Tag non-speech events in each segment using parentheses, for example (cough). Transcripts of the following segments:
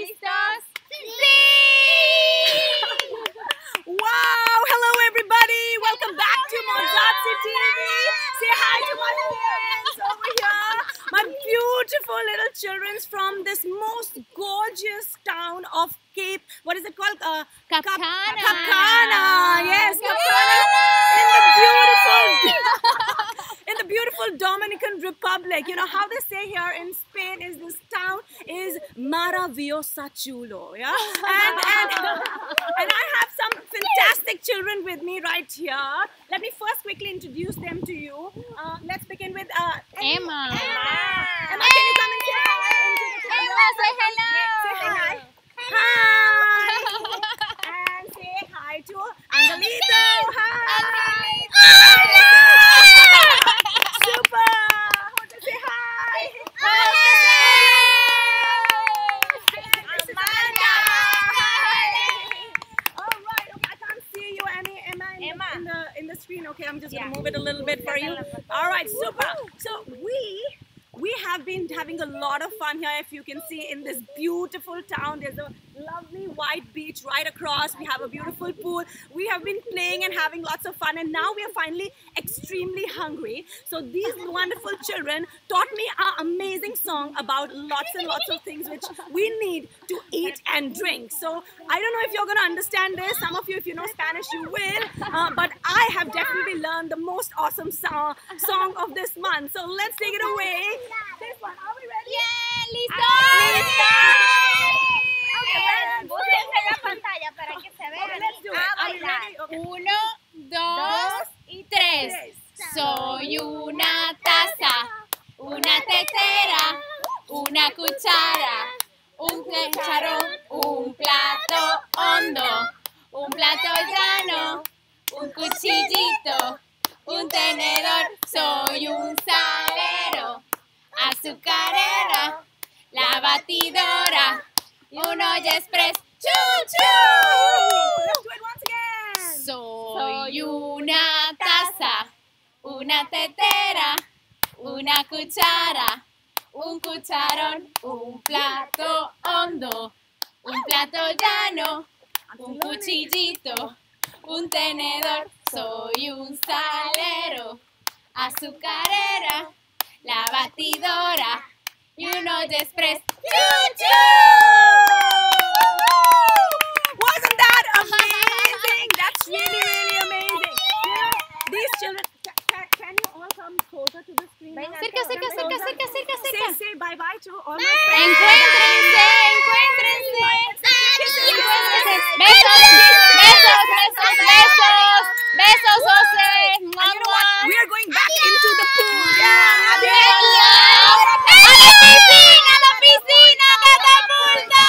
Listos? (laughs) Wow! Hello, everybody. Welcome back to Mozartsy TV. Say hi to my friends over here. My beautiful little children from this most gorgeous town of Cape. What is it called? Uh, Cap Capcana. Yes, Capcana. In the beautiful, (laughs) in the beautiful Dominican Republic. You know how they say here in Spain is this town is maravillosa chulo. Yeah, and and and I have some fantastic children with me right here. Let me first quickly introduce them to you. Uh, let's begin with uh, Emma. Emma. Emma, can you come and say hi? Emma, say hello. Say hi. Hi. and say hi to Angelito. Hi. Super. Hold on, Say hi. And this is Amanda. All right. Okay, I can't see you, Annie. Emma, in, Emma. The, in the in the screen. Okay, I'm just Yeah. gonna move it a little bit for you. All right, super. So we we have been having a lot of fun here. If you can see in this beautiful town, there's a lovely white beach right across. We have a beautiful pool. We have been playing and having lots of fun, and now we are finally extremely hungry. So these wonderful children taught me an amazing song about lots and lots of things which we need to eat and drink. So I don't know if you're going to understand this. Some of you, if you know Spanish, you will. Uh, but I have definitely learned the most awesome song, song of this month. So let's take it away. This one, are we ready? Yeah, Okay, Soy una taza, una tetera, una cuchara, un cucharón, un plato hondo, un plato llano, un cuchillito, un tenedor. Soy un salero, azucarera, la batidora un olla express. ¡Chu, chu! Una tetera, una cuchara, un cucharón, un plato hondo, un plato llano, un cuchillito, un tenedor. Soy un salero, azucarera, la batidora y un olla express. ¡Chu, to the screen? now? Cerca, cerca, Come cerca, closer. cerca, cerca, Say, cerca. say bye bye to all my friends. Encuéntrense, encuéntrense. Besos, besos, besos, besos, besos, José. And you know what? We are going back into the pool. ¡A Yeah. la piscina, a la piscina, catapulta!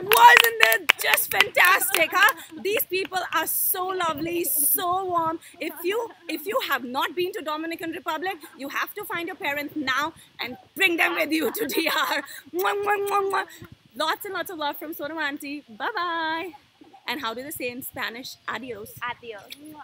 Wasn't it just fantastic, huh? These people are so lovely, so warm. If you if you have not been to Dominican Republic, you have to find your parents now and bring them with you to DR. Lots and lots of love from Sonam Aunty. Bye bye. And how do they say in Spanish? Adios. Adiós.